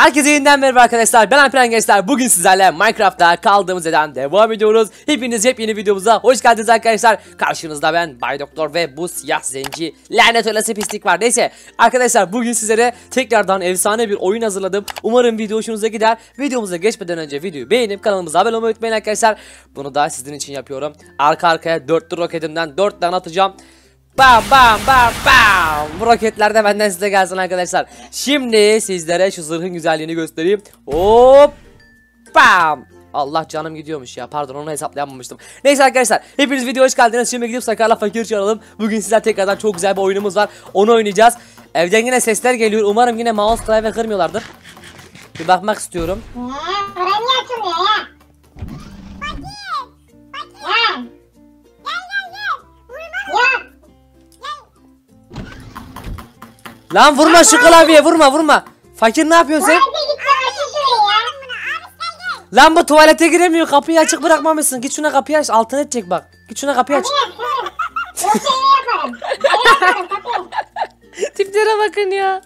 Herkese yeniden merhaba arkadaşlar. Ben Alperen Gençler. Bugün sizlerle Minecraft'ta kaldığımız yerden devam ediyoruz. Hepiniz yepyeni videomuza hoş geldiniz arkadaşlar. Karşınızda ben Bay Doktor ve bu siyah zenci lanet olası pislik var. Neyse arkadaşlar bugün sizlere tekrardan efsane bir oyun hazırladım. Umarım video hoşunuza gider. Videomuza geçmeden önce videoyu beğenip kanalımıza abone olmayı unutmayın arkadaşlar. Bunu da sizin için yapıyorum. Arka arkaya dörtlü roketimden dört tane atacağım Bam bam bam bam. Bu roketler de benden size gelsin arkadaşlar. Şimdi sizlere şu zırhın güzelliğini göstereyim. Hop. Bam. Allah canım gidiyormuş ya. Pardon onu hesaplayamamıştım. Neyse arkadaşlar hepiniz videoya hoş geldiniz. Şimdi gidip Sakarla Fakir çağıralım. Bugün sizler tekrardan çok güzel bir oyunumuz var. Onu oynayacağız. Evden yine sesler geliyor. Umarım yine mouse klavye kırmıyorlardır. Bir bakmak istiyorum. Ee, buraya niye açılmıyor ya? Lan vurma şu klavyeye vurma vurma. Fakir ne yapıyorsun sen? Lan bu tuvalete giremiyor. Kapıyı açık bırakmamışsın. Git şuna kapıyı aç. Altına edecek bak. Git şuna kapıyı aç. Tiplere bakın ya.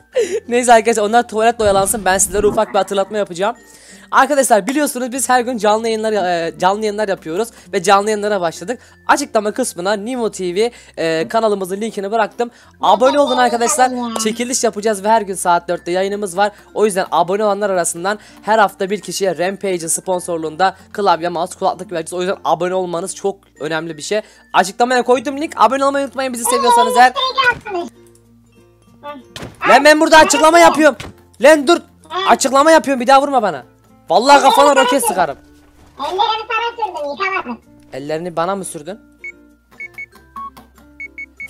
Neyse arkadaşlar onlar tuvalet oyalansın. Ben sizlere ufak bir hatırlatma yapacağım. Arkadaşlar biliyorsunuz biz her gün canlı yayınlar e, canlı yayınlar yapıyoruz ve canlı yayınlara başladık. Açıklama kısmına Nimo TV e, kanalımızın linkini bıraktım. Abone olun arkadaşlar. Çekiliş yapacağız ve her gün saat 4'te yayınımız var. O yüzden abone olanlar arasından her hafta bir kişiye Rampage'in sponsorluğunda klavye, mouse, kulaklık vereceğiz. O yüzden abone olmanız çok önemli bir şey. Açıklamaya koydum link. Abone olmayı unutmayın bizi seviyorsanız eğer. Lan ben burada açıklama yapıyorum. Lan dur. Açıklama yapıyorum bir daha vurma bana. Vallahi kafana roket sıkarım. Ellerimi sana sürdüm yıkamadın. Ellerini bana mı sürdün?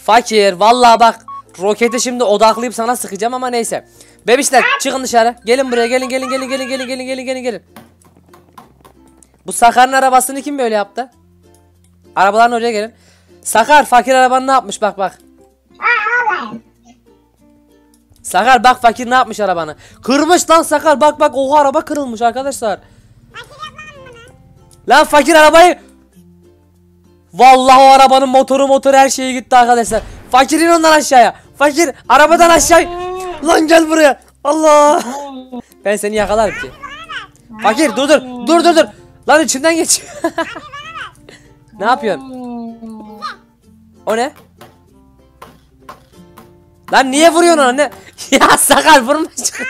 Fakir vallahi bak roketi şimdi odaklayıp sana sıkacağım ama neyse. Bebişler çıkın dışarı. Gelin buraya gelin gelin gelin gelin gelin gelin gelin gelin gelin. Bu Sakar'ın arabasını kim böyle yaptı? Arabaların oraya gelin. Sakar fakir arabanı ne yapmış bak bak. Sakar bak fakir ne yapmış arabanı. Kırmış lan Sakar bak bak o araba kırılmış arkadaşlar. Lan fakir arabayı Vallahi o arabanın motoru motoru her şeyi gitti arkadaşlar. Fakir in ondan aşağıya. Fakir arabadan aşağı. Lan gel buraya. Allah. Ben seni yakalarım ki. Fakir dur dur. Dur dur dur. Lan içinden geç. ne yapıyorsun? O ne? Lan niye vuruyorsun ona ne? ya sakal vurma. Ben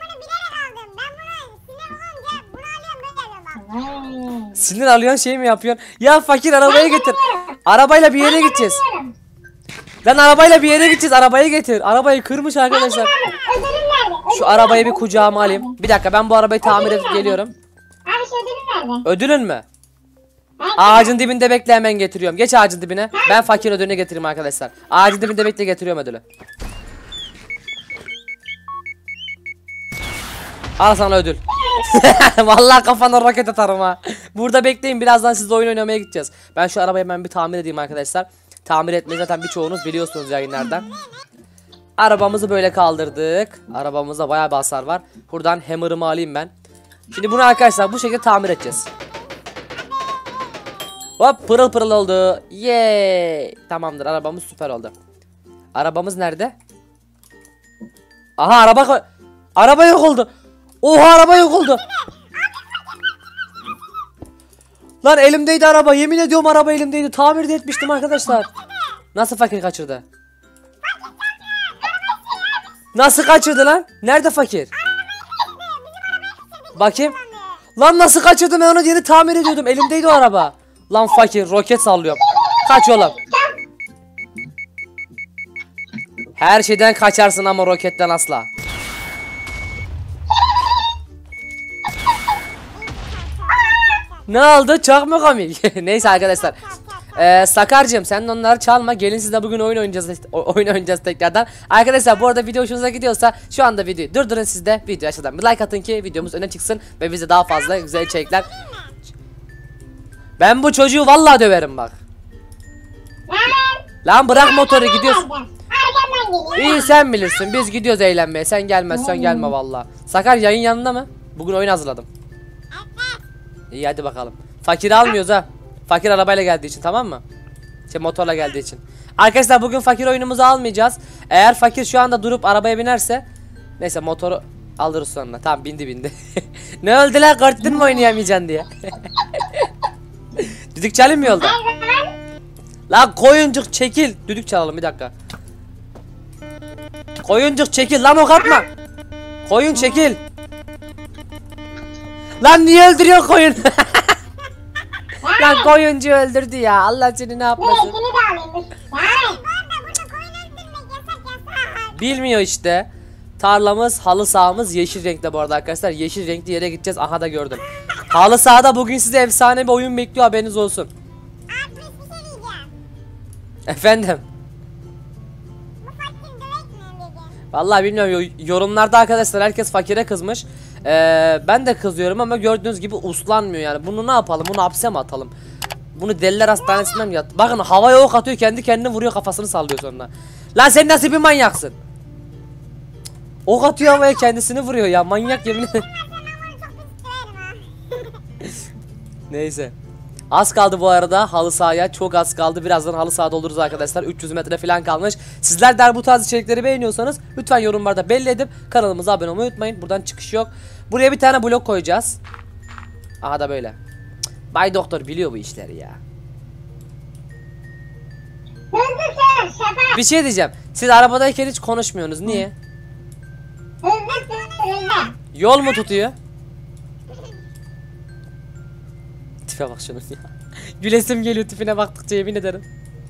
bunu bilerek aldım. Ben bunu sinir olunca bunu alıyorum böyle alıyorum bak. Sinir alıyorsun şey mi yapıyorsun? Ya fakir arabayı getir. Arabayla bir yere gideceğiz. Lan arabayla bir yere gideceğiz. Arabayı getir. Arabayı kırmış arkadaşlar. Şu arabayı bir kucağıma alayım. Bir dakika ben bu arabayı tamir edip geliyorum. Abi şu ödülüm nerede? Ödülün mü? Ağacın dibinde bekle hemen getiriyorum. Geç ağacın dibine. Ben fakir ödülünü getireyim arkadaşlar. Ağacın dibinde bekle getiriyorum ödülü. Al sana ödül. Vallahi kafana roket atarım ha. Burada bekleyin birazdan sizle oyun oynamaya gideceğiz. Ben şu arabayı hemen bir tamir edeyim arkadaşlar. Tamir etmeyi zaten birçoğunuz biliyorsunuz yayınlardan. Arabamızı böyle kaldırdık. Arabamızda bayağı bir hasar var. Buradan hammer'ımı alayım ben. Şimdi bunu arkadaşlar bu şekilde tamir edeceğiz. Hop pırıl pırıl oldu. Yeee. Tamamdır arabamız süper oldu. Arabamız nerede? Aha araba Araba yok oldu. Oha araba yok oldu. Lan elimdeydi araba. Yemin ediyorum araba elimdeydi. Tamir de etmiştim arkadaşlar. Nasıl fakir kaçırdı? Nasıl kaçırdı lan? Nerede fakir? Bakayım. Lan nasıl kaçırdım ben onu yeni tamir ediyordum. Elimdeydi o araba. Lan fakir roket sallıyorum. Kaç oğlum. Her şeyden kaçarsın ama roketten asla. Ne oldu? Çok mu komik? Neyse arkadaşlar. Ee, Sakarcığım sen onları çalma. Gelin siz de bugün oyun oynayacağız. Oyun oynayacağız tekrardan. Arkadaşlar bu arada video hoşunuza gidiyorsa şu anda videoyu durdurun siz de video aşağıdan bir like atın ki videomuz öne çıksın ve bize daha fazla güzel içerikler. Ben bu çocuğu vallahi döverim bak. Lan. Bırak motoru gidiyorsun. İyi sen bilirsin. Biz gidiyoruz eğlenmeye. Sen gelmezsen gelme vallahi. Sakar yayın yanında mı? Bugün oyun hazırladım. İyi hadi bakalım. Fakir almıyoruz ha. Fakir arabayla geldiği için tamam mı? Şey motorla geldiği için. Arkadaşlar bugün fakir oyunumuzu almayacağız. Eğer fakir şu anda durup arabaya binerse neyse motoru Alırız sonra. Tamam bindi bindi. ne öldü lan korktun mu oynayamayacaksın diye. Düdük çalayım mı yolda? Lan koyuncuk çekil. Düdük çalalım bir dakika. Koyuncuk çekil lan ok atma. Koyun çekil. Lan niye öldürüyor koyun? lan koyuncu öldürdü ya. Allah seni ne yapmasın. Bilmiyor işte. Tarlamız, halı sahamız yeşil renkte bu arada arkadaşlar. Yeşil renkli yere gideceğiz. Aha da gördüm. Halı sahada bugün size efsane bir oyun bekliyor haberiniz olsun. Abi şey. Efendim. Vallahi bilmiyorum yo- yorumlarda arkadaşlar herkes fakire kızmış. Ee, ben de kızıyorum ama gördüğünüz gibi uslanmıyor yani. Bunu ne yapalım? Bunu hapse mi atalım? Bunu deliler hastanesinden mi yat? Bakın havaya ok atıyor kendi kendine vuruyor kafasını sallıyor sonra. Lan sen nasıl bir manyaksın? Ok atıyor havaya kendisini vuruyor ya manyak yemin. Neyse. Az kaldı bu arada halı sahaya çok az kaldı birazdan halı sahada oluruz arkadaşlar 300 metre falan kalmış Sizler de bu tarz içerikleri beğeniyorsanız lütfen yorumlarda belli edip kanalımıza abone olmayı unutmayın buradan çıkış yok Buraya bir tane blok koyacağız Aha da böyle Bay Doktor biliyor bu işleri ya. Bir şey diyeceğim siz arabadayken hiç konuşmuyorsunuz niye? Yol mu tutuyor? Tipe bak şunun ya. Gülesim geliyor tipine baktıkça yemin ederim.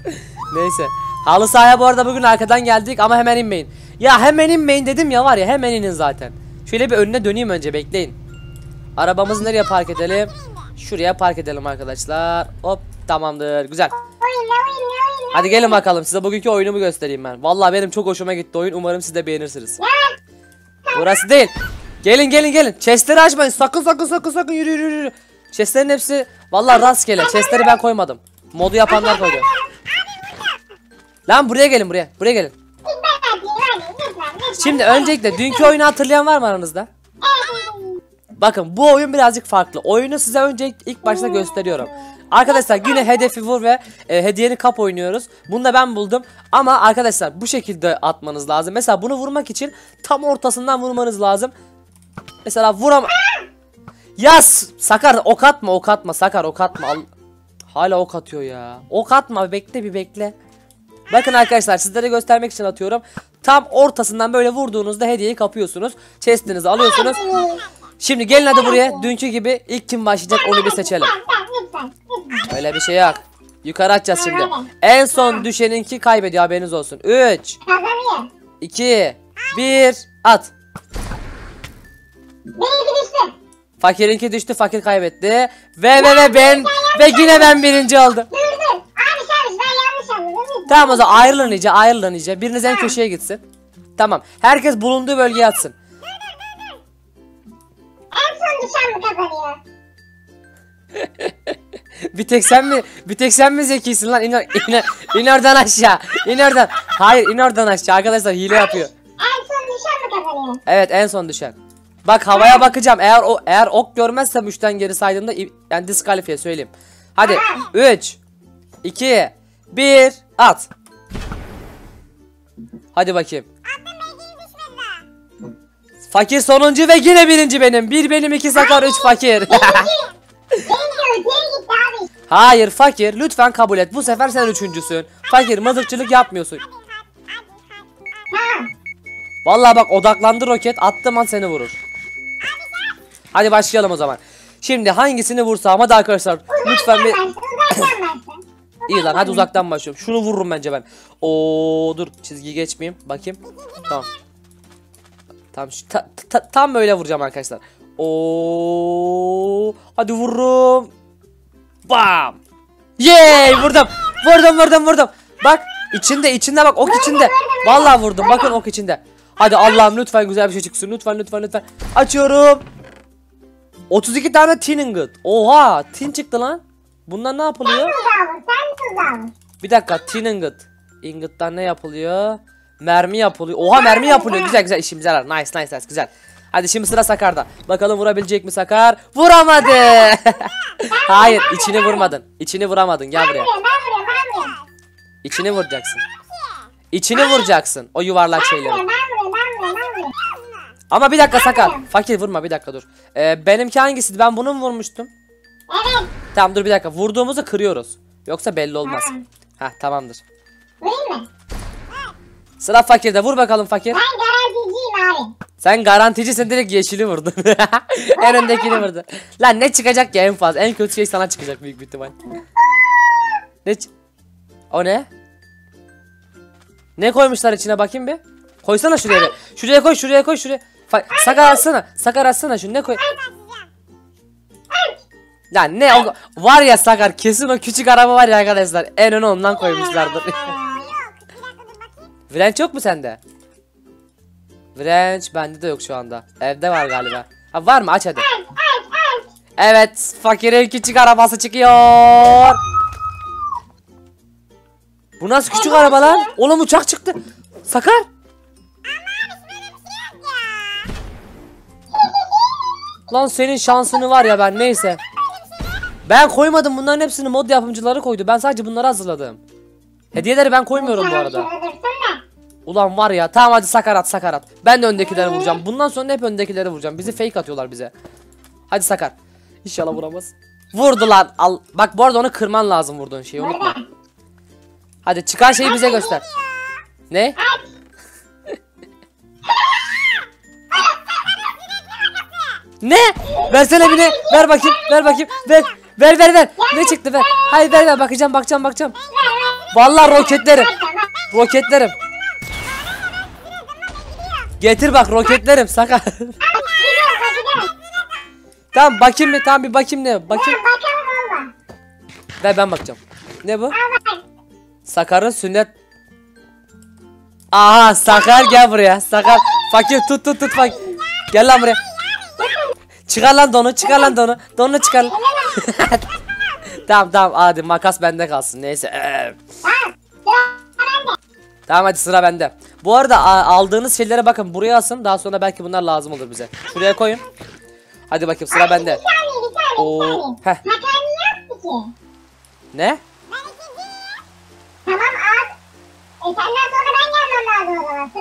Neyse. Halı sahaya bu arada bugün arkadan geldik ama hemen inmeyin. Ya hemen inmeyin dedim ya var ya hemen inin zaten. Şöyle bir önüne döneyim önce bekleyin. Arabamızı nereye park edelim? Şuraya park edelim arkadaşlar. Hop tamamdır güzel. Hadi gelin bakalım size bugünkü oyunumu göstereyim ben. Vallahi benim çok hoşuma gitti oyun. Umarım siz de beğenirsiniz. Burası değil. Gelin gelin gelin. Chestleri açmayın. Sakın sakın sakın sakın yürü yürü yürü. Chestlerin hepsi vallahi rastgele. Chestleri ben koymadım. Modu yapanlar koydu. Lan buraya gelin buraya. Buraya gelin. Ben hadi hadi lütfen lütfen. Şimdi öncelikle dünkü oyunu hatırlayan var mı aranızda? Bakın bu oyun birazcık farklı. Oyunu size önce ilk başta gösteriyorum. Arkadaşlar yine hedefi vur ve e, hediyeni kap oynuyoruz. Bunu da ben buldum. Ama arkadaşlar bu şekilde atmanız lazım. Mesela bunu vurmak için tam ortasından vurmanız lazım. Mesela vuram... Yas! Sakar ok atma ok atma Sakar ok atma. Al- Hala ok atıyor ya. Ok atma bekle bir bekle. Bakın arkadaşlar sizlere göstermek için atıyorum. Tam ortasından böyle vurduğunuzda hediyeyi kapıyorsunuz. Chest'inizi alıyorsunuz. Şimdi gelin hadi buraya. Dünkü gibi ilk kim başlayacak onu bir seçelim. Öyle bir şey yok. Yukarı atacağız şimdi. En son düşeninki kaybediyor haberiniz olsun. 3, Kazanıyor. 2, 1, at. Fakirinki düştü, fakir kaybetti. Ve ve ve ben ve yine ben birinci oldum. Dur dur. Abi sen ben yanlış anladım. Tamam o zaman ayrılın iyice, ayrılın iyice. Biriniz en köşeye gitsin. Tamam. Herkes bulunduğu bölgeye atsın. En son düşen mi kazanıyor? Bir tek sen mi? Bir tek sen mi zekisin lan? İn, or- in, in oradan aşağı. İn oradan. Hayır, in oradan aşağı. Arkadaşlar hile yapıyor. En son düşen mi kazanıyor? Evet en son düşen. Bak havaya bakacağım. Eğer o eğer ok görmezsem 3'ten geri saydığımda yani diskalifiye söyleyeyim. Hadi 3 2 1 at. Hadi bakayım. Attım. Fakir sonuncu ve yine birinci benim. Bir benim iki sakar üç fakir. Hayır fakir lütfen kabul et. Bu sefer sen üçüncüsün. Fakir mızıkçılık yapmıyorsun. Vallahi bak odaklandı roket attığım an seni vurur. Hadi başlayalım o zaman. Şimdi hangisini vursam hadi arkadaşlar lütfen bir... İyi lan hadi uzaktan başlıyorum. Şunu vururum bence ben. Oo dur çizgi geçmeyeyim. Bakayım. Tamam. Şu- ta- ta- tam böyle vuracağım arkadaşlar. Oo hadi vururum. Bam. Yey vurdum. Vurdum vurdum vurdum. Bak içinde içinde bak ok içinde. Vallahi vurdum. Bakın ok içinde. Hadi Allah'ım lütfen güzel bir şey çıksın. Lütfen lütfen lütfen. Açıyorum. 32 tane tin ingot. Oha tin çıktı lan. Bunlar ne yapılıyor? Bir dakika tin ingot. Ingot'tan ne yapılıyor? Mermi yapılıyor. Oha mermi yapılıyor. Güzel güzel işimize yarar. Nice nice nice güzel. Hadi şimdi sıra Sakar'da. Bakalım vurabilecek mi Sakar? Vuramadı. Hayır içini vurmadın. İçini vuramadın. Gel buraya. İçini vuracaksın. İçini vuracaksın. O yuvarlak şeyleri. Ama bir dakika Sakar. Fakir vurma bir dakika dur. Ee, benimki hangisiydi? Ben bunu mu vurmuştum? Evet. Tamam dur bir dakika. Vurduğumuzu kırıyoruz. Yoksa belli olmaz. Heh tamamdır. Vurayım mı? Sıra fakirde. Vur bakalım fakir. Ben garanticiyim abi. Sen garanticisin direkt yeşili vurdun. en öndekini vurdu. Lan ne çıkacak ki en fazla? En kötü şey sana çıkacak büyük bir ihtimal. ne O ne? Ne koymuşlar içine bakayım bir. Koysana şuraya. Şuraya koy, şuraya koy, şuraya. Fa- sakar atsana. Sakar atsana şunu ne koy. Lan ne o var ya Sakar kesin o küçük araba var ya arkadaşlar. En öne ondan koymuşlardır. Wrench yok mu sende? Wrench bende de yok şu anda. Evde var galiba. Ha var mı? Aç hadi. Evet, fakirin küçük arabası çıkıyor. Bu nasıl küçük araba lan? Oğlum uçak çıktı. Sakar. Lan senin şansını var ya ben neyse. Ben koymadım bunların hepsini mod yapımcıları koydu. Ben sadece bunları hazırladım. Hediyeleri ben koymuyorum bu arada. Ulan var ya tamam hadi sakarat sakarat. Ben de öndekileri vuracağım. Bundan sonra hep öndekileri vuracağım. Bizi fake atıyorlar bize. Hadi sakar. İnşallah vuramaz. Vurdu lan. Al. Bak bu arada onu kırman lazım vurduğun şeyi unutma. Hadi çıkan şeyi bize göster. Ne? ne? Versene bir ne? Ver bakayım. Ver bakayım. Ver. Ver ver ver. Ne çıktı ver. Hayır ver ver bakacağım bakacağım bakacağım. Vallahi roketlerim. Roketlerim. Getir bak roketlerim sakar. tamam bakayım bir tamam bir bakayım ne bakayım. Ver ben bakacağım. Ne bu? Sakar'ın sünnet. Aha Sakar gel buraya. Sakar fakir tut tut tut bak. Gel lan buraya. Çıkar lan donu çıkar lan donu. Donunu çıkar. tamam tamam hadi makas bende kalsın neyse. Tamam. Hadi sıra bende. Bu arada aldığınız şeylere bakın buraya asın daha sonra belki bunlar lazım olur bize. Şuraya koyun. Hadi bakayım sıra bende. Oo, heh. Ne? E.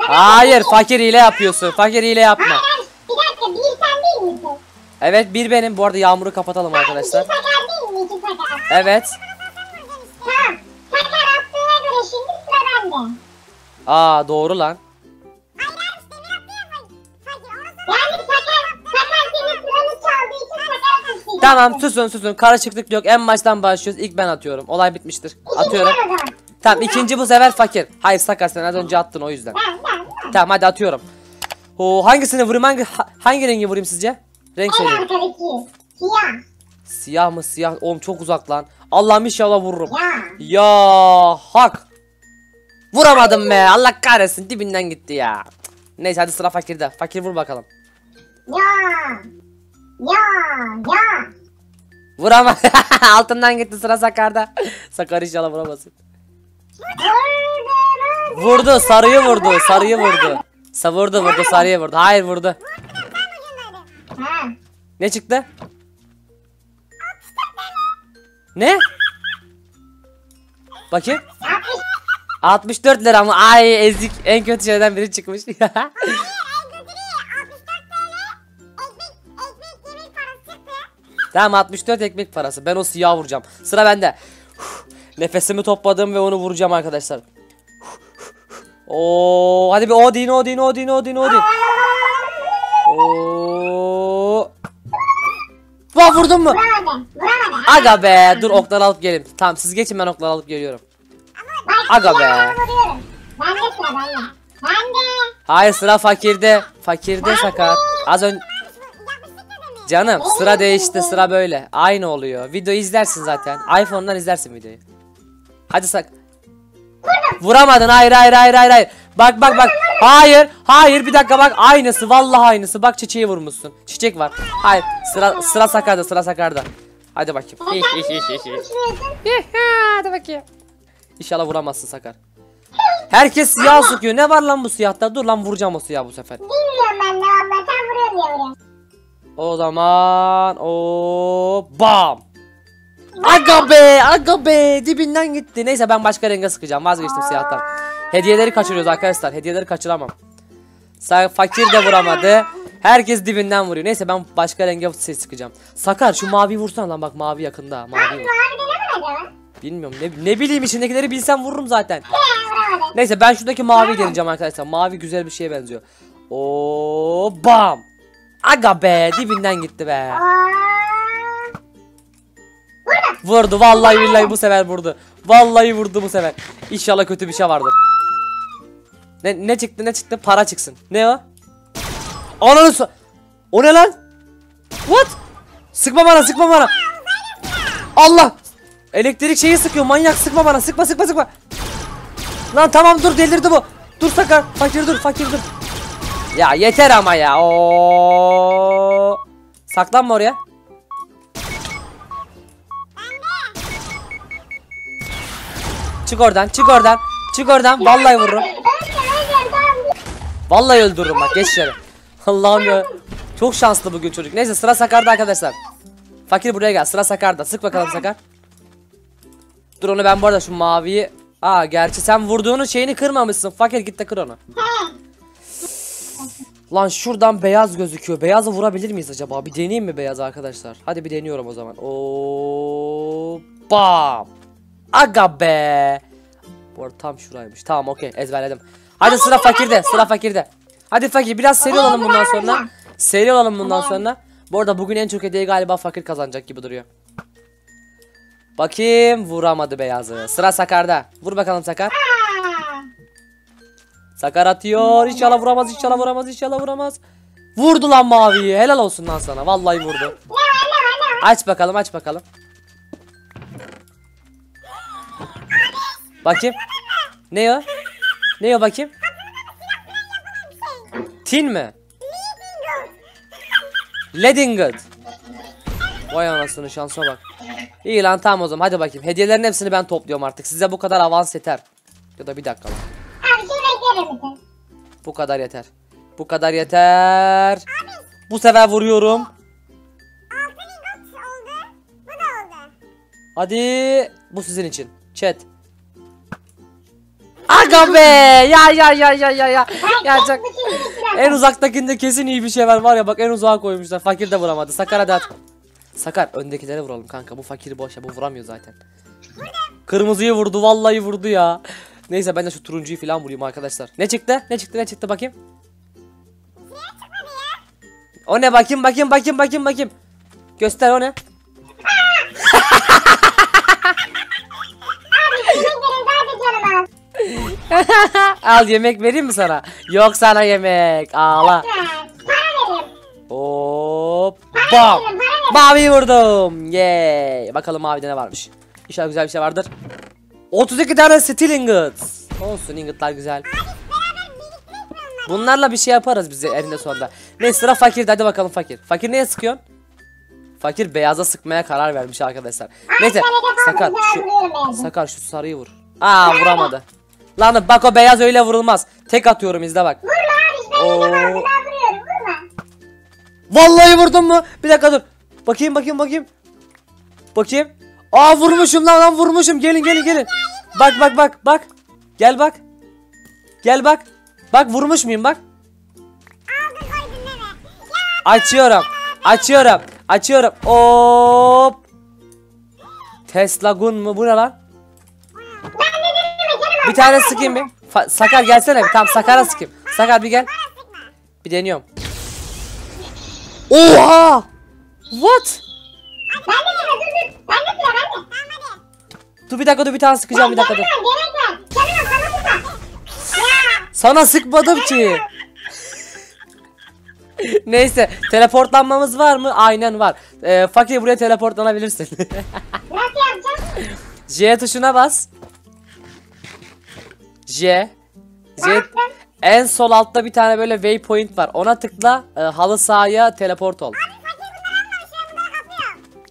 Hayır fakir hile yapıyorsun. Fakir hile yapma. Hayır. Bir dakika bir sen değil misin? Evet bir benim. Bu arada yağmuru kapatalım arkadaşlar. İki sakar değil mi? İki sakar. Evet. Tamam. Sakar attığına göre şimdi sıra bende. Aa doğru lan. Tamam susun susun. Karışıklık yok. En baştan başlıyoruz. İlk ben atıyorum. Olay bitmiştir. Atıyorum. Tamam ikinci bu sefer fakir. Hayır Sakar sen az önce attın o yüzden. Tamam hadi atıyorum. Oo, hangisini vurayım? Hangi, ha- hangi rengi vurayım sizce? Renk En söyleyin. arkadaki. Siyah. Siyah mı siyah? Oğlum çok uzak lan. Allah'ım inşallah vururum. Ya. Ya hak. Vuramadım be. Allah kahretsin dibinden gitti ya. Neyse hadi sıra fakirde. Fakir vur bakalım. Ya. Ya. Ya. Vurama. Altından gitti sıra Sakar'da. Sakar inşallah vuramasın. Vurdu sarıyı vurdu. Sarıyı vurdu. Sa vurdu vurdu sarıyı vurdu. Hayır vurdu. Ha. Ne çıktı? Ne? Bakayım. 60. 64 lira mı? Ay ezik. En kötü şeyden biri çıkmış. tamam 64 ekmek parası. Ben o siyah vuracağım. Sıra bende. Nefesimi topladım ve onu vuracağım arkadaşlar. Oo, hadi bir Odin Odin Odin Odin Odin. Oo. Vah vurdun mu? Vuramadım. Vuramadım. Aga be dur okları alıp gelin. Tamam siz geçin ben okları alıp geliyorum. Aga be. vuruyorum. Bende sıra bende. Hayır sıra fakirde. Fakirde sakar. Az önce Canım sıra değişti sıra böyle. Aynı oluyor. Videoyu izlersin zaten. iPhone'dan izlersin videoyu. Hadi sak. Vuramadın. Hayır hayır hayır hayır hayır. Bak bak bak. Hayır. Hayır bir dakika bak aynısı. Vallahi aynısı. Bak çiçeği vurmuşsun. Çiçek var. Hayır. Sıra sıra sakarda sıra sakarda. Hadi bakayım. Hadi bakayım. İnşallah vuramazsın sakar. Herkes siyah sıkıyor. Ne var lan bu siyahta? Dur lan vuracağım o siyah bu sefer. Bilmiyorum ben ne abla. Sen vuruyorum. O zaman o bam. Aga be, aga be, dibinden gitti. Neyse ben başka renge sıkacağım. Vazgeçtim siyahtan. Hediyeleri kaçırıyoruz arkadaşlar. Hediyeleri kaçıramam. Fakir de vuramadı. Herkes dibinden vuruyor. Neyse ben başka renge ses sıkacağım. Sakar şu mavi vursana lan bak mavi yakında. Mavi acaba? Bilmiyorum ne, ne bileyim içindekileri bilsem vururum zaten. Neyse ben şuradaki mavi deneyeceğim arkadaşlar. Mavi güzel bir şeye benziyor. Oo bam. Aga be dibinden gitti be. Vurdu vallahi billahi bu sefer vurdu. Vallahi vurdu bu sefer. İnşallah kötü bir şey vardır. Ne ne çıktı ne çıktı? Para çıksın. Ne o? Ananı so- O ne lan? What? Sıkma bana sıkma bana. Allah! Elektrik şeyi sıkıyor manyak sıkma bana sıkma sıkma sıkma. Lan tamam dur delirdi bu. Dur sakar. Fakir dur fakir dur. Ya yeter ama ya. Oo. Saklanma oraya. Çık oradan, çık oradan. Çık oradan. Vallahi vururum. Vallahi öldürürüm bak geç içeri. Allah'ım ya. Çok şanslı bugün çocuk. Neyse sıra Sakar'da arkadaşlar. Fakir buraya gel. Sıra Sakar'da. Sık bakalım Sakar. Dur onu ben bu arada şu maviyi... Aa gerçi sen vurduğunun şeyini kırmamışsın. Fakir git de kır onu. Lan şuradan beyaz gözüküyor. Beyazı vurabilir miyiz acaba? Bir deneyeyim mi beyaz arkadaşlar? Hadi bir deniyorum o zaman. Oo, bam. Aga be. Bu arada tam şuraymış. Tamam okey ezberledim. Hadi sıra fakirde. Sıra fakirde. Hadi fakir biraz seri olalım bundan sonra. Seri olalım bundan sonra. Bu arada bugün en çok hediye galiba fakir kazanacak gibi duruyor. Bakayım vuramadı beyazı. Sıra Sakar'da. Vur bakalım Sakar. Sakar atıyor. İnşallah vuramaz, inşallah vuramaz, inşallah vuramaz. Vurdu lan maviyi. Helal olsun lan sana. Vallahi vurdu. Aç bakalım, aç bakalım. Bakayım. Ne o? Ne o bakayım? Tin mi? Ledinged. Vay anasını şansa bak. İyi lan tamam o zaman hadi bakayım. Hediyelerin hepsini ben topluyorum artık. Size bu kadar avans yeter. Ya da bir dakika lan. Abi? Bu kadar yeter. Bu kadar yeter. Bu sefer vuruyorum. Oldu. Bu. Hadi. Bu sizin için. Chat. Aga be. Ya ya ya ya ya ya. Şimdi bitti En uzaktakinde kesin iyi bir şey var. Var ya bak en uzağa koymuşlar. Fakir de vuramadı. Sakar hadi at. Sakar öndekilere vuralım kanka. Bu fakiri boş ya. Bu vuramıyor zaten. Kırmızıyı vurdu. Vallahi vurdu ya. Neyse ben de şu turuncuyu falan vurayım arkadaşlar. Ne çıktı? Ne çıktı? Ne çıktı bakayım? O ne bakayım bakayım bakayım bakayım bakayım. Göster o ne? Az. Al yemek vereyim mi sana? Yok sana yemek. Ağla. Hop. Bam. Mavi vurdum. Yay. Bakalım mavide ne varmış. İnşallah güzel bir şey vardır. 32 tane steel ingots. Olsun ingotlar güzel. Bunlarla bir şey yaparız bize elinde sonunda. Neyse sıra fakirde hadi bakalım fakir. Fakir neye sıkıyorsun? Fakir beyaza sıkmaya karar vermiş arkadaşlar. Neyse Sakar şu, Sakar şu sarıyı vur. Aa vuramadı. Lan bak o beyaz öyle vurulmaz. Tek atıyorum izle bak. Vur lan işte Oo. vuruyorum. Vurma. Vallahi vurdum mu? Bir dakika dur. Bakayım bakayım bakayım. Bakayım. Aa vurmuşum lan lan vurmuşum. Gelin gelin gelin. Bak bak bak bak. Gel bak. Gel bak. Bak vurmuş muyum bak. Açıyorum. Açıyorum. Açıyorum. Hop. Tesla gun mu? Bu ne lan? Bir tane sıkayım bir. Fa- Sakar gelsene bir. Tamam Sakar'a sıkayım. Sakar bir gel. Bir deniyorum. Oha! What? Dur bir dakika dur bir tane sıkacağım bir dakika dur. Sana sıkmadım ki. Neyse teleportlanmamız var mı? Aynen var. Ee, fakir buraya teleportlanabilirsin. J tuşuna bas. J. Bastım. En sol altta bir tane böyle waypoint var. Ona tıkla. e, halı sahaya teleport ol.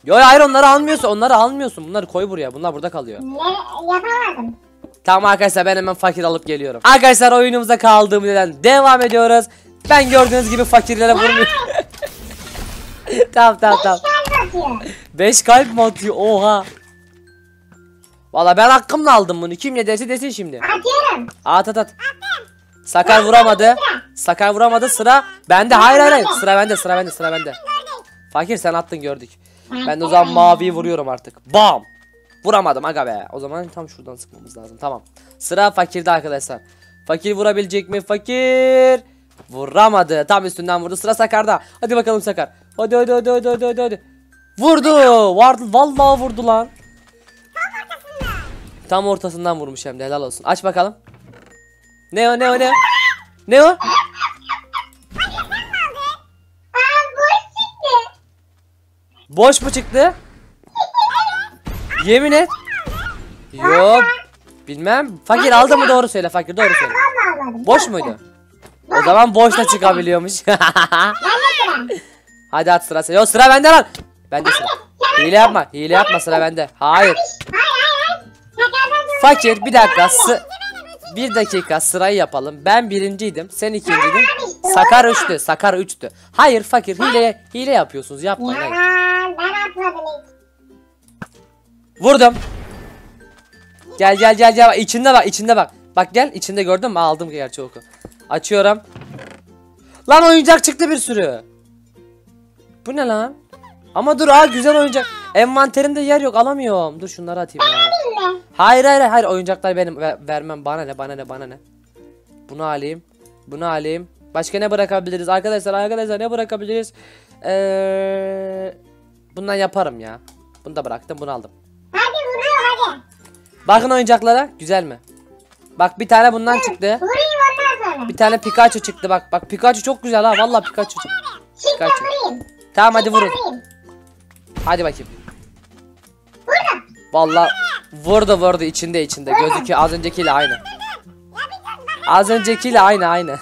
Yo hayır onları almıyorsun. Onları almıyorsun. Bunları koy buraya. Bunlar burada kalıyor. Ne yapamadım. Tamam arkadaşlar ben hemen fakir alıp geliyorum. Arkadaşlar oyunumuza kaldığımız yerden devam ediyoruz. Ben gördüğünüz gibi fakirlere vurmuyorum. tamam tamam tamam. Kalp atıyor. 5 kalp mi atıyor? Oha. Valla ben hakkımla aldım bunu. Kim ne derse desin şimdi. Atıyorum. At at at. Sakar vuramadı. Sakar vuramadı sıra bende. Hayır hayır hayır. Sıra bende sıra bende sıra bende. Fakir sen attın gördük. Ben de o zaman maviyi vuruyorum artık. Bam. Vuramadım aga be. O zaman tam şuradan sıkmamız lazım. Tamam. Sıra fakirde arkadaşlar. Fakir vurabilecek mi? Fakir. Vuramadı. Tam üstünden vurdu. Sıra Sakar'da. Hadi bakalım Sakar. Hadi hadi hadi hadi hadi hadi. Vurdu. Vardı. Vallahi vurdu lan. Tam ortasından vurmuş hem de helal olsun. Aç bakalım. Ne o ne o ne? o? Ne o? Boş mu çıktı? Yemin et. Yok. Bilmem. Fakir aldı mı doğru söyle fakir doğru söyle. Boş muydu? O zaman boş da çıkabiliyormuş. Hadi at sıra. Yok sıra bende lan. Bende sıra. Hile yapma. Hile yapma sıra bende. Hayır. Fakir bir dakika. Sı bir dakika sırayı yapalım. Ben birinciydim. Sen ikinciydin. Sakar üçtü. Sakar üçtü. Hayır fakir hile hile yapıyorsunuz. Yapmayın. hayır. Yalan ben atmadım hiç. Vurdum. Gel gel gel gel. İçinde bak içinde bak. Bak gel içinde gördün mü? Aldım gerçi oku. Açıyorum. Lan oyuncak çıktı bir sürü. Bu ne lan? Ama dur ha güzel oyuncak. Envanterimde yer yok alamıyorum. Dur şunları atayım bari. Hayır hayır hayır oyuncaklar benim Ver- vermem bana ne bana ne bana ne. Bunu alayım. Bunu alayım. Başka ne bırakabiliriz arkadaşlar arkadaşlar ne bırakabiliriz? Ee, bundan yaparım ya. Bunu da bıraktım bunu aldım. Hadi vuruyor hadi. Bakın oyuncaklara güzel mi? Bak bir tane bundan çıktı. Vurayım ondan sonra. Bir tane Pikachu çıktı bak. Bak Pikachu çok güzel ha. Vallahi Pikachu çıktı. Pikachu. vurayım. Tamam hadi vurun. Hadi bakayım. Vurdum. Vallahi vurdu vurdu içinde içinde. Gözüküyor az öncekiyle aynı. Az öncekiyle aynı aynı.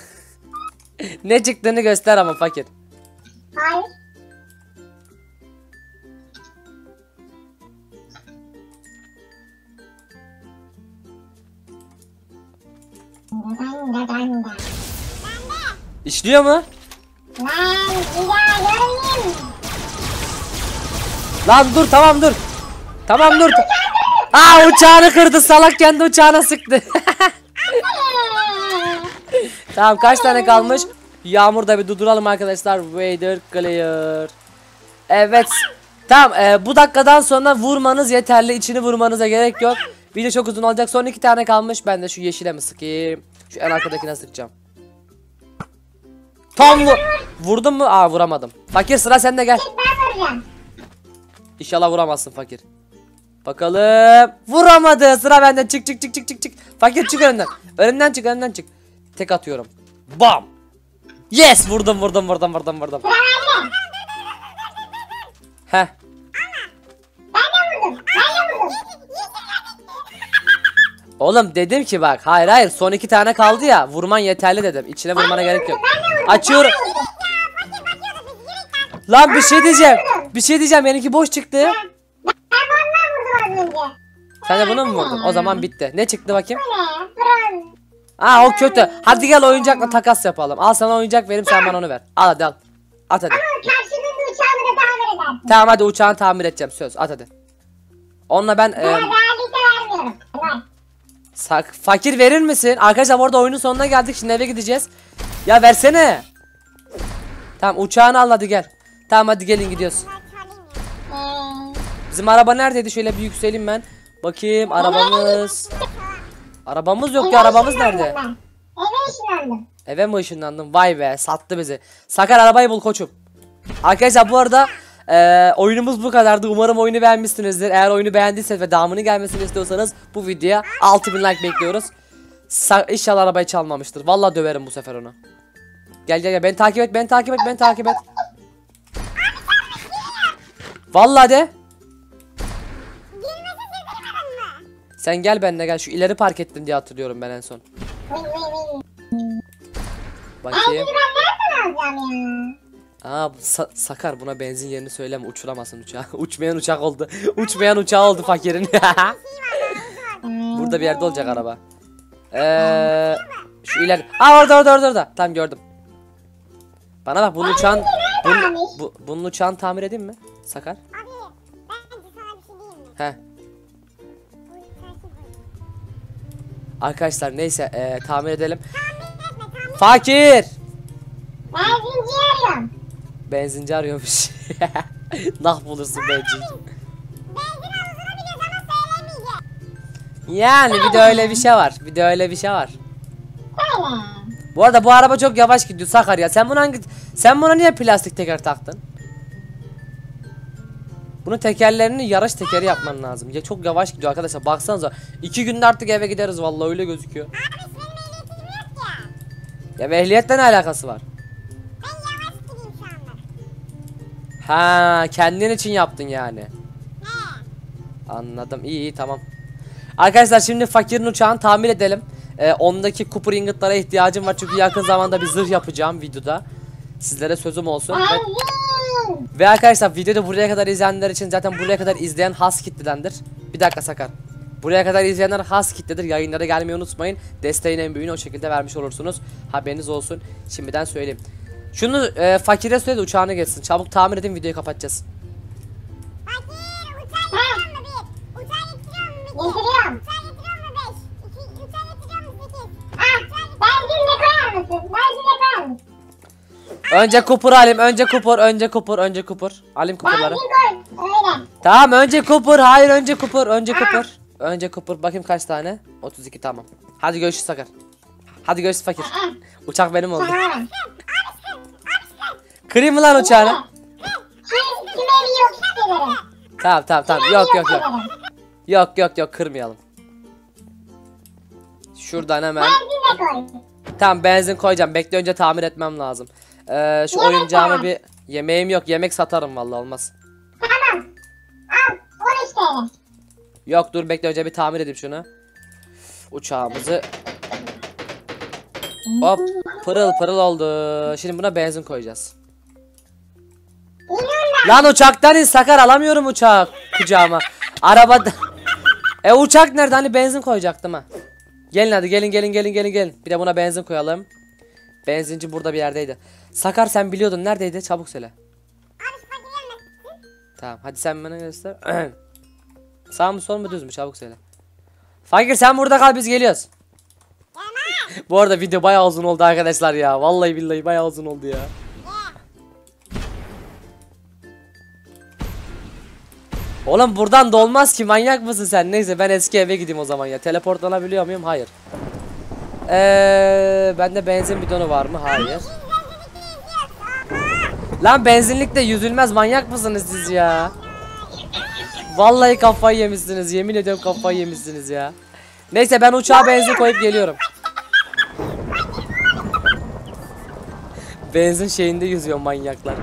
ne çıktığını göster ama fakir. Hayır. İşliyor mu? Lan bir daha görmeyeyim. Lan dur tamam dur. Tamam dur. Aa uçağını kırdı salak kendi uçağına sıktı. tamam kaç tane kalmış? Yağmurda bir durduralım arkadaşlar. Vader clear. Evet. Tamam e, bu dakikadan sonra vurmanız yeterli. İçini vurmanıza gerek yok. Video çok uzun olacak. Son iki tane kalmış. Ben de şu yeşile mi sıkayım? Şu en arkadakine sıkacağım. Tam vur. Vurdum mu? Aa vuramadım. Fakir sıra sende gel. Ben vuracağım. İnşallah vuramazsın fakir. Bakalım. Vuramadı. Sıra bende. Çık çık çık çık çık çık. Fakir çık önümden. Önümden çık önümden çık. Tek atıyorum. Bam. Yes vurdum vurdum vurdum vurdum vurdum. Heh. Oğlum dedim ki bak hayır hayır son iki tane kaldı ya vurman yeterli dedim. İçine vurmana gerek yok. Açıyorum. Lan bir şey diyeceğim. Bir şey diyeceğim benimki boş çıktı. Ben bundan vurdum az önce. Sen de bunu mu vurdun? O zaman bitti. Ne çıktı bakayım? Bu ne? Bron. Aa o kötü. Hadi gel oyuncakla takas yapalım. Al sana oyuncak vereyim sen bana onu ver. Al hadi al. At hadi. Karşılığında uçağımı da tamir edersin. Tamam hadi uçağını tamir edeceğim söz. At hadi. Onunla ben e, daha lite vermiyorum. Sak- fakir verir misin? Arkadaşlar bu arada oyunun sonuna geldik. Şimdi eve gideceğiz. Ya versene. Tamam uçağını al hadi gel. Tamam hadi gelin gidiyoruz. Ee, Bizim araba neredeydi? Şöyle bir yükseleyim ben. Bakayım arabamız. Arabamız yok ya arabamız nerede? Eve ışınlandım. Eve mi ışınlandın? Vay be sattı bizi. Sakar arabayı bul koçum. Arkadaşlar bu arada eee, oyunumuz bu kadardı. Umarım oyunu beğenmişsinizdir. Eğer oyunu beğendiyseniz ve devamını gelmesini istiyorsanız bu videoya 6000 like bekliyoruz. Sa inşallah arabayı çalmamıştır. Vallahi döverim bu sefer onu. Gel gel gel beni takip et beni takip et beni takip et. Vallahi de. Sen gel benimle gel şu ileri park ettin diye hatırlıyorum ben en son. Bakayım. Ben? Aa sa- sakar buna benzin yerini söyleme uçuramazsın uçağı. Uçmayan uçak oldu. Uçmayan uçağı oldu fakirin. Burada bir yerde olacak araba. Eee şu ileri. Aa orada orada orada orada. Tamam gördüm. Bana bak bunun uçağın bunun, bu, bunun uçağını tamir edeyim mi? Sakar. Abi bence sana bir şey diyeyim mi? He. Arkadaşlar neyse eee, tamir edelim. Fakir. Ben zinci arıyorum. Benzinci arıyormuş. nah bulursun benzinci. Yani bir de öyle bir şey var. Bir de öyle bir şey var. Bu arada bu araba çok yavaş gidiyor Sakar ya. Sen buna hangi sen buna niye plastik teker taktın? Bunun tekerlerini yarış tekeri yapman lazım. Ya çok yavaş gidiyor arkadaşlar. Baksanıza. iki günde artık eve gideriz vallahi öyle gözüküyor. Abi yok ya. Ya ehliyetle ne alakası var? Ben yavaş gideyim şu anda. Ha, kendin için yaptın yani. He. Anladım. İyi iyi tamam. Arkadaşlar şimdi fakirin uçağını tamir edelim. Ee, ondaki Cooper ingotlara ihtiyacım var çünkü yakın zamanda bir zırh yapacağım videoda. Sizlere sözüm olsun. Ve. Ve arkadaşlar videoda buraya kadar izleyenler için zaten buraya kadar izleyen has kitledendir. Bir dakika Sakar. Buraya kadar izleyenler has kitledir. Yayınlara gelmeyi unutmayın. Desteğin en büyüğünü o şekilde vermiş olursunuz. Haberiniz olsun. Şimdiden söyleyeyim. Şunu e, fakire söyle de uçağını geçsin. Çabuk tamir edin videoyu kapatacağız. Önce Cooper alayım. Önce Cooper. Önce Cooper. Önce. Benzin koy. Öyle. Tamam önce Cooper. Hayır önce Cooper. Önce Cooper. Önce Cooper. Bakayım kaç tane? 32 tamam. Hadi görüşürüz Sakar. Hadi görüşürüz fakir. Uçak benim oldu. Kırayım mı lan uçağını? Tamam tamam tamam. Yok yok yok. Yok yok yok kırmayalım. Şuradan hemen. Tamam benzin koyacağım. Bekle önce tamir etmem lazım. Ee, şu Yemek oyuncağımı var. bir yemeğim yok. Yemek satarım vallahi olmaz. Tamam. Al 13 TL. Yok dur bekle önce bir tamir edeyim şunu. Uçağımızı Hop pırıl pırıl oldu. Şimdi buna benzin koyacağız. Lan uçaktan in sakar alamıyorum uçağı kucağıma. Arabada. E uçak nerede hani benzin koyacaktım ha. Gelin hadi gelin gelin gelin gelin gelin. Bir de buna benzin koyalım. Benzinci burada bir yerdeydi. Sakar sen biliyordun neredeydi çabuk söyle. Abi. Tamam hadi sen bana göster. Sağ mı sol mu düz mü çabuk söyle. Fakir sen burada kal biz geliyoruz. Bu arada video bayağı uzun oldu arkadaşlar ya. Vallahi billahi bayağı uzun oldu ya. Oğlum buradan dolmaz ki manyak mısın sen? Neyse ben eski eve gideyim o zaman ya. Teleportlanabiliyor muyum? Hayır. Eee bende benzin bidonu var mı? Hayır. Lan benzinlikte yüzülmez manyak mısınız siz ya? Vallahi kafayı yemişsiniz. Yemin ediyorum kafayı yemişsiniz ya. Neyse ben uçağa benzin koyup geliyorum. Benzin şeyinde yüzüyor manyaklar.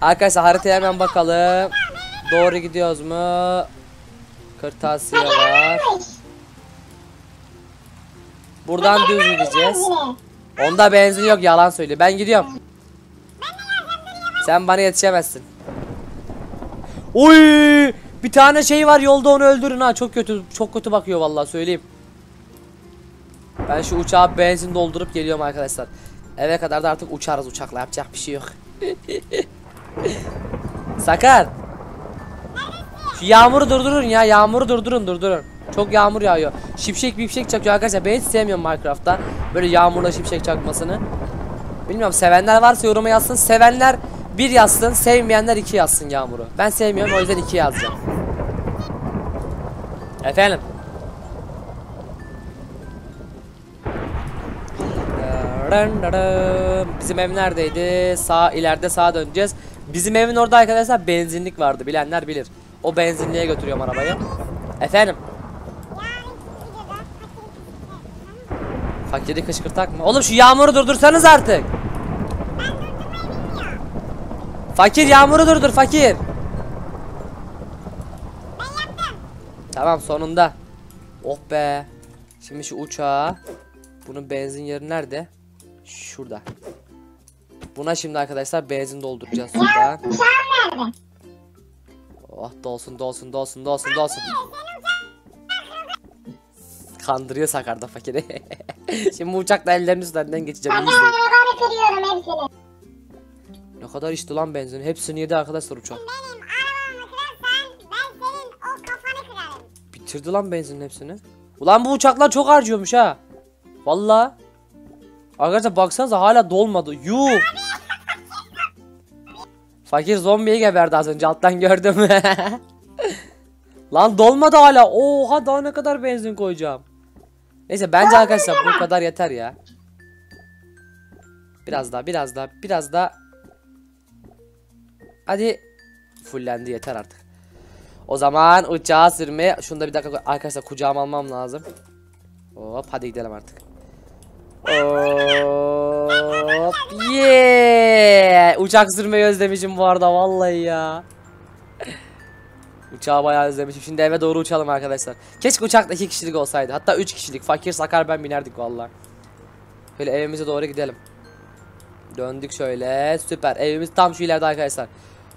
Arkadaşlar haritaya hemen bakalım. Doğru gidiyoruz mu? Kırtasiye var. Buradan düz gideceğiz. Onda benzin yok yalan söylüyor. Ben gidiyorum. Sen bana yetişemezsin. Oy! Bir tane şey var yolda onu öldürün ha. Çok kötü çok kötü bakıyor vallahi söyleyeyim. Ben şu uçağa benzin doldurup geliyorum arkadaşlar. Eve kadar da artık uçarız uçakla yapacak bir şey yok. Sakar. Şu yağmuru durdurun ya yağmuru durdurun durdurun. Çok yağmur yağıyor. Şipşek bipşek çakıyor arkadaşlar. Ben hiç sevmiyorum Minecraft'ta. Böyle yağmurla şipşek çakmasını. Bilmiyorum sevenler varsa yoruma yazsın. Sevenler bir yazsın, sevmeyenler iki yazsın yağmuru. Ben sevmiyorum o yüzden iki yazacağım. Efendim. Bizim ev neredeydi? Sağ ileride sağa döneceğiz. Bizim evin orada arkadaşlar benzinlik vardı. Bilenler bilir. O benzinliğe götürüyorum arabayı. Efendim. Fakiri kışkırtak mı? Oğlum şu yağmuru durdursanız artık. Fakir yağmuru durdur fakir. Tamam sonunda. Oh be. Şimdi şu uçağa. Bunun benzin yeri nerede? Şurada. Buna şimdi arkadaşlar benzin dolduracağız nerede? Oh dolsun dolsun dolsun dolsun dolsun. Kandırıyor sakarda fakiri. şimdi bu uçakla ellerinin üstlerinden geçeceğim. Ben izleyin. arabanı kırıyorum hepsini. Ne kadar içti lan benzin. Hepsini yedi arkadaşlar uçak. Benim arabamı kırarsan ben senin o kafanı kırarım. Bitirdi lan benzinin hepsini. Ulan bu uçaklar çok harcıyormuş ha. Vallahi. Arkadaşlar baksanıza hala dolmadı. Yuh. Fakir zombiyi geberdi az önce alttan gördüm. Lan dolmadı hala. Oha daha ne kadar benzin koyacağım. Neyse bence arkadaşlar bu kadar yeter ya. Biraz daha biraz daha biraz daha. Hadi. Fullendi yeter artık. O zaman uçağa sürmeye şunu da bir dakika arkadaşlar kucağıma almam lazım. Hop hadi gidelim artık. Hop yeah. Uçak sürmeyi özlemişim bu arada vallahi ya. Uçağı bayağı özlemişim. Şimdi eve doğru uçalım arkadaşlar. Keşke uçakta iki kişilik olsaydı. Hatta üç kişilik. Fakir Sakar ben binerdik vallahi. Böyle evimize doğru gidelim. Döndük şöyle. Süper. Evimiz tam şu ileride arkadaşlar.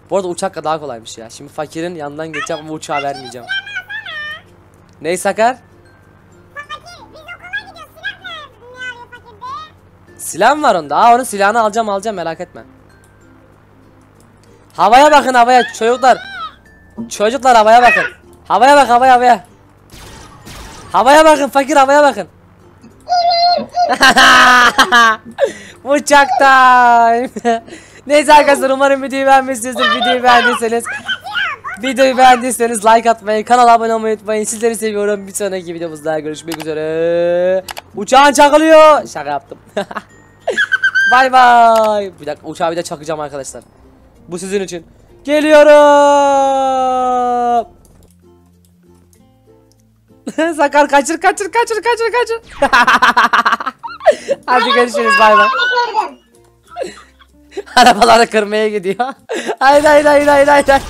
Bu arada uçakla daha kolaymış ya. Şimdi fakirin yanından geçeceğim ama uçağı vermeyeceğim. Ney Sakar? Fakir biz okula gidiyoruz. Silah ne, ne arıyor fakirde? Silah mı var onda? Aa onun silahını alacağım alacağım merak etme. Havaya bakın havaya çocuklar. Çocuklar havaya bakın. Havaya bak havaya havaya. Havaya bakın fakir havaya bakın. Uçak time. Neyse arkadaşlar umarım videoyu beğenmişsinizdir. Videoyu beğendiyseniz Videoyu beğendiyseniz like atmayı, kanala abone olmayı unutmayın. Sizleri seviyorum. Bir sonraki videomuzda görüşmek üzere. Uçağın çakılıyor. Şaka yaptım. Bay bay. Bir dakika uçağı bir de çakacağım arkadaşlar. Bu sizin için. Geliyorum. Sakar kaçır kaçır kaçır kaçır kaçır. Hadi görüşürüz bay bay. Arabaları kırmaya gidiyor. haydi haydi haydi haydi.